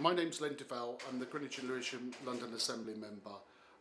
My name's Len Devell. I'm the Greenwich and Lewisham London Assembly member.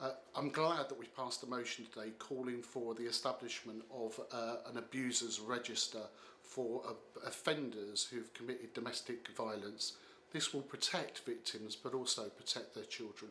Uh, I'm glad that we've passed a motion today calling for the establishment of uh, an abusers register for uh, offenders who've committed domestic violence. This will protect victims but also protect their children.